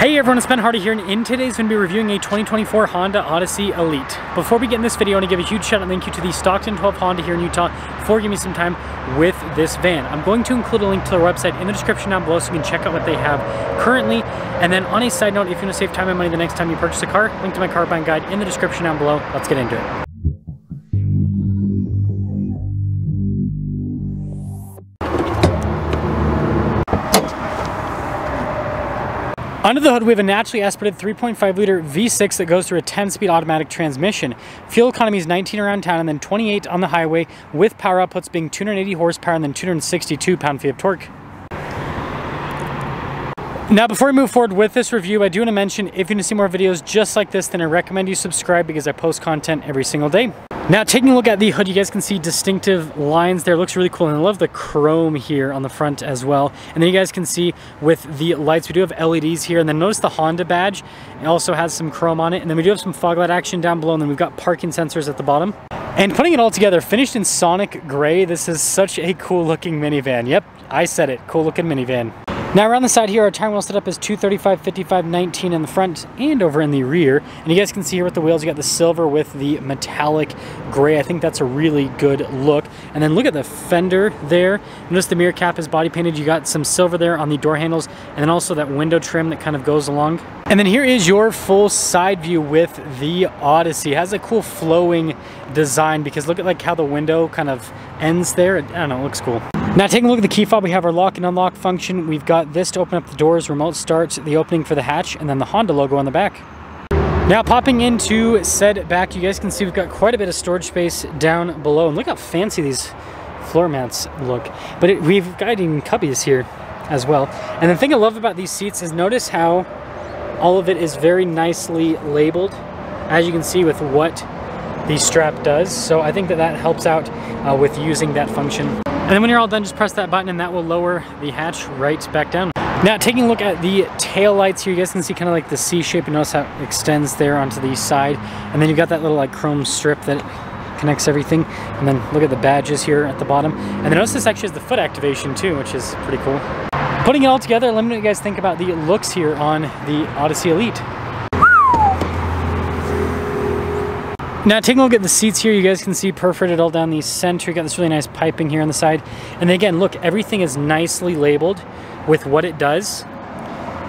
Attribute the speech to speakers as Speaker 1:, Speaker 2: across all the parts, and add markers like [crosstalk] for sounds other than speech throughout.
Speaker 1: Hey everyone, it's Ben Hardy here, and in today's going to be reviewing a 2024 Honda Odyssey Elite. Before we get in this video, I want to give a huge shout out and thank you to the Stockton 12 Honda here in Utah for giving me some time with this van. I'm going to include a link to their website in the description down below so you can check out what they have currently. And then on a side note, if you want to save time and money the next time you purchase a car, link to my car buying guide in the description down below. Let's get into it. Under the hood, we have a naturally aspirated 3.5 liter V6 that goes through a 10 speed automatic transmission. Fuel economy is 19 around town and then 28 on the highway, with power outputs being 280 horsepower and then 262 pound feet of torque. Now, before we move forward with this review, I do want to mention if you want to see more videos just like this, then I recommend you subscribe because I post content every single day. Now taking a look at the hood, you guys can see distinctive lines there. Looks really cool and I love the chrome here on the front as well. And then you guys can see with the lights, we do have LEDs here and then notice the Honda badge. It also has some chrome on it. And then we do have some fog light action down below and then we've got parking sensors at the bottom. And putting it all together, finished in Sonic Gray, this is such a cool looking minivan. Yep, I said it, cool looking minivan. Now around the side here, our tire wheel setup is 235, 55, 19 in the front and over in the rear. And you guys can see here with the wheels, you got the silver with the metallic gray. I think that's a really good look. And then look at the fender there. Notice the mirror cap is body painted. You got some silver there on the door handles and then also that window trim that kind of goes along. And then here is your full side view with the Odyssey. It has a cool flowing design because look at like how the window kind of ends there. I don't know, it looks cool. Now taking a look at the key fob, we have our lock and unlock function. We've got this to open up the doors, remote start, the opening for the hatch, and then the Honda logo on the back. Now popping into said back, you guys can see we've got quite a bit of storage space down below. And look how fancy these floor mats look. But it, we've got even cubbies here as well. And the thing I love about these seats is notice how all of it is very nicely labeled, as you can see with what the strap does. So I think that that helps out uh, with using that function. And then when you're all done, just press that button and that will lower the hatch right back down. Now taking a look at the tail lights here, you guys can see kind of like the C shape. You notice how it extends there onto the side. And then you've got that little like chrome strip that connects everything. And then look at the badges here at the bottom. And then notice this actually has the foot activation too, which is pretty cool. Putting it all together, let me know what you guys think about the looks here on the Odyssey Elite. Now taking a look at the seats here, you guys can see perforated all down the center. You got this really nice piping here on the side. And again, look, everything is nicely labeled with what it does.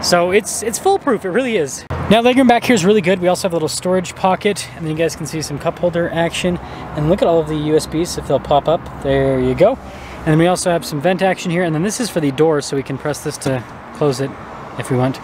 Speaker 1: So it's it's foolproof, it really is. Now legroom back here is really good. We also have a little storage pocket and then you guys can see some cup holder action. And look at all of the USBs if they'll pop up. There you go. And then we also have some vent action here. And then this is for the door so we can press this to close it if we want.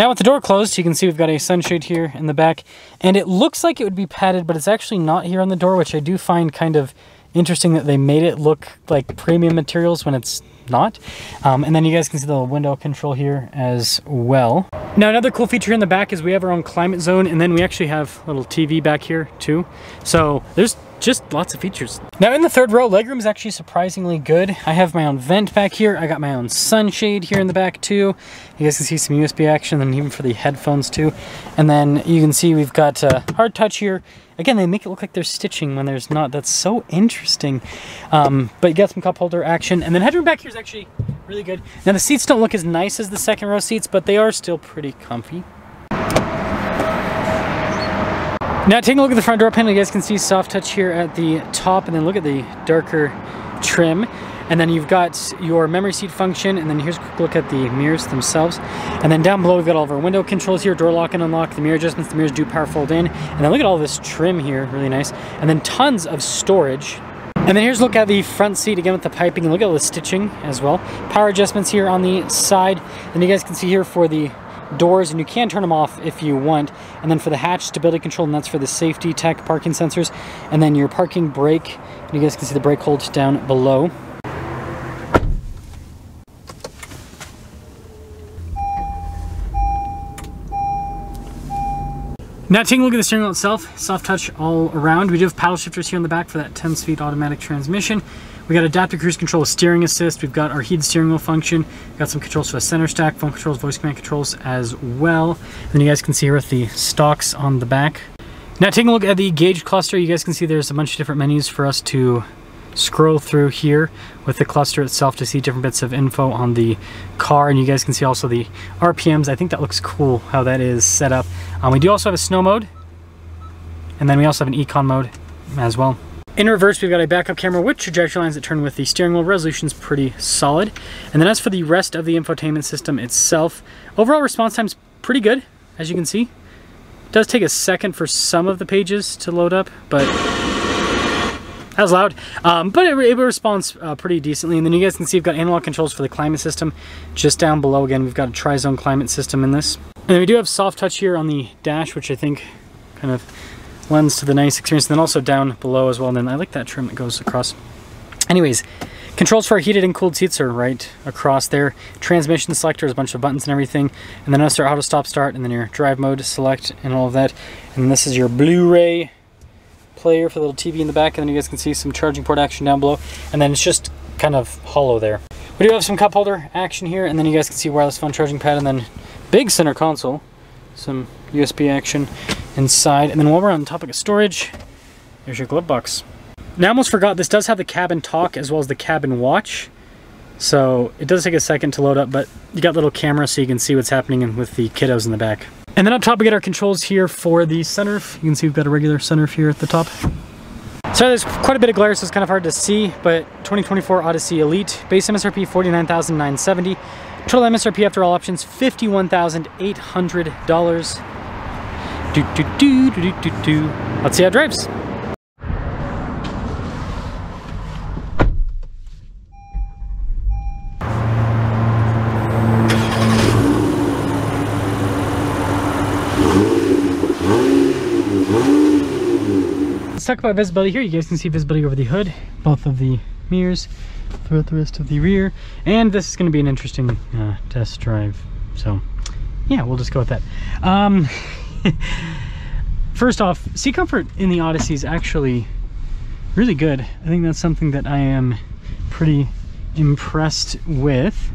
Speaker 1: Now with the door closed, you can see we've got a sunshade here in the back, and it looks like it would be padded, but it's actually not here on the door, which I do find kind of interesting that they made it look like premium materials when it's not. Um, and then you guys can see the window control here as well. Now another cool feature in the back is we have our own climate zone and then we actually have a little TV back here too. So there's just lots of features. Now in the third row, legroom is actually surprisingly good. I have my own vent back here. I got my own sunshade here in the back too. You guys can see some USB action and even for the headphones too. And then you can see we've got uh, hard touch here. Again, they make it look like there's stitching when there's not. That's so interesting. Um, but you got some cup holder action. And then headroom back here is actually really good. Now the seats don't look as nice as the second row seats, but they are still pretty comfy. Now taking a look at the front door panel, you guys can see soft touch here at the top and then look at the darker trim. And then you've got your memory seat function and then here's a quick look at the mirrors themselves. And then down below we've got all of our window controls here, door lock and unlock, the mirror adjustments, the mirrors do power fold in. And then look at all this trim here, really nice. And then tons of storage. And then here's a look at the front seat again with the piping look at the stitching as well. Power adjustments here on the side. And you guys can see here for the doors and you can turn them off if you want and then for the hatch stability control and that's for the safety tech parking sensors and then your parking brake and you guys can see the brake hold down below Now taking a look at the steering wheel itself, soft touch all around. We do have paddle shifters here on the back for that 10-speed automatic transmission. We got adaptive cruise control with steering assist. We've got our heated steering wheel function. We've got some controls for the center stack, phone controls, voice command controls as well. And you guys can see here with the stocks on the back. Now taking a look at the gauge cluster, you guys can see there's a bunch of different menus for us to scroll through here with the cluster itself to see different bits of info on the car and you guys can see also the RPMs. I think that looks cool how that is set up. Um, we do also have a snow mode and then we also have an econ mode as well. In reverse, we've got a backup camera with trajectory lines that turn with the steering wheel. Resolution's pretty solid. And then as for the rest of the infotainment system itself, overall response time's pretty good, as you can see. It does take a second for some of the pages to load up, but that was loud. Um, but it, it responds uh, pretty decently. And then you guys can see we've got analog controls for the climate system. Just down below, again, we've got a tri-zone climate system in this. And then we do have soft touch here on the dash, which I think kind of lends to the nice experience. And then also down below as well. And then I like that trim that goes across. Anyways, controls for our heated and cooled seats are right across there. Transmission selector is a bunch of buttons and everything. And then also our auto stop start and then your drive mode select and all of that. And this is your Blu-ray player for the little TV in the back. And then you guys can see some charging port action down below. And then it's just kind of hollow there. We do have some cup holder action here. And then you guys can see wireless phone charging pad and then big center console. Some USB action inside. And then while we're on the topic of storage, there's your glove box. Now I almost forgot, this does have the cabin talk as well as the cabin watch. So it does take a second to load up, but you got little camera so you can see what's happening with the kiddos in the back. And then up top we get our controls here for the sunroof. You can see we've got a regular sunroof here at the top. So there's quite a bit of glare, so it's kind of hard to see, but 2024 Odyssey Elite, base MSRP 49970 total MSRP after all options $51,800. Do, do, do, do, do, do. Let's see how it drives. Let's talk about visibility here. You guys can see visibility over the hood, both of the mirrors, throughout the rest of the rear. And this is going to be an interesting uh, test drive. So yeah, we'll just go with that. Um, [laughs] First off, seat comfort in the Odyssey is actually really good. I think that's something that I am pretty impressed with.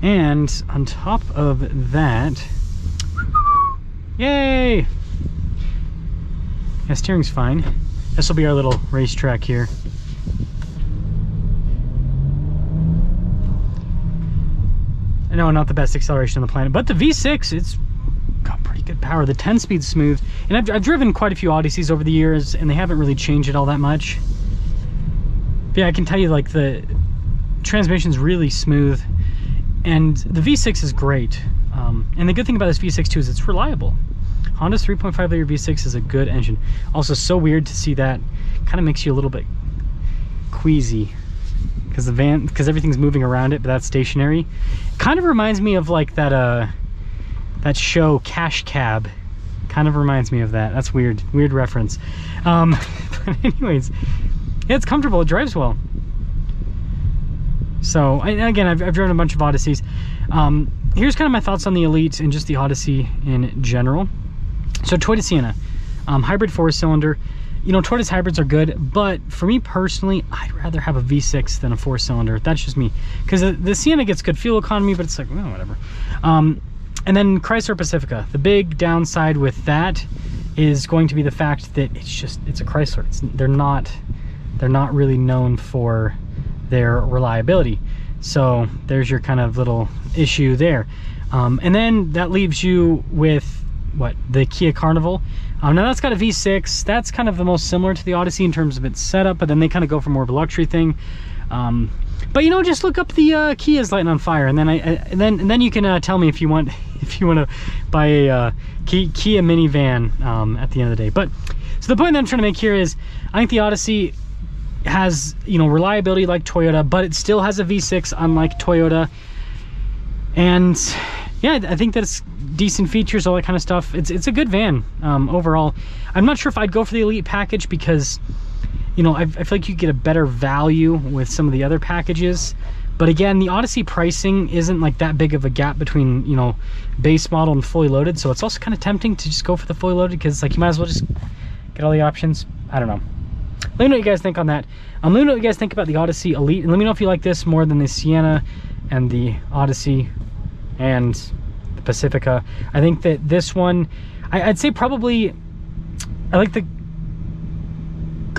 Speaker 1: And on top of that, yay! Yeah, steering's fine. This will be our little racetrack here. I know, not the best acceleration on the planet, but the V6, it's got pretty good power. The 10 speed smooth. And I've, I've driven quite a few Odysseys over the years and they haven't really changed it all that much. But yeah, I can tell you like the transmission's really smooth and the V6 is great. Um, and the good thing about this V6 too is it's reliable. Honda's 3.5 liter V6 is a good engine. Also so weird to see that kind of makes you a little bit queasy because the van because everything's moving around it but that's stationary kind of reminds me of like that uh that show Cash Cab kind of reminds me of that. That's weird, weird reference. Um, [laughs] but anyways, yeah, it's comfortable. It drives well. So again, I've, I've, driven a bunch of Odysseys. Um, here's kind of my thoughts on the Elite and just the Odyssey in general. So Toyota Sienna, um, hybrid four cylinder. You know, Toyota's hybrids are good, but for me personally, I'd rather have a V6 than a four cylinder. That's just me. Because the, the, Sienna gets good fuel economy, but it's like, well, whatever. Um, and then Chrysler Pacifica. The big downside with that is going to be the fact that it's just it's a Chrysler. It's, they're not they're not really known for their reliability. So there's your kind of little issue there. Um, and then that leaves you with what the Kia Carnival. Um, now that's got a V6. That's kind of the most similar to the Odyssey in terms of its setup, but then they kind of go for more of a luxury thing. Um, but you know, just look up the uh, Kia's lighting on fire, and then I, I and then and then you can uh, tell me if you want [laughs] if you want to buy a uh, Kia, Kia minivan um, at the end of the day. But so the point that I'm trying to make here is, I think the Odyssey has you know reliability like Toyota, but it still has a V6 unlike Toyota, and yeah, I think that's decent features, all that kind of stuff. It's it's a good van um, overall. I'm not sure if I'd go for the Elite package because you know, I, I feel like you get a better value with some of the other packages. But again, the Odyssey pricing isn't like that big of a gap between, you know, base model and fully loaded. So it's also kind of tempting to just go for the fully loaded because like you might as well just get all the options. I don't know. Let me know what you guys think on that. Um, let me know what you guys think about the Odyssey Elite. And let me know if you like this more than the Sienna and the Odyssey and the Pacifica. I think that this one, I, I'd say probably, I like the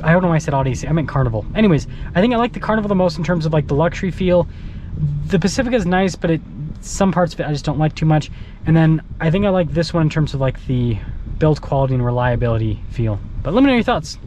Speaker 1: I don't know why I said Odyssey. I meant Carnival. Anyways, I think I like the Carnival the most in terms of like the luxury feel. The Pacifica is nice, but it some parts of it I just don't like too much. And then I think I like this one in terms of like the build quality and reliability feel. But let me know your thoughts.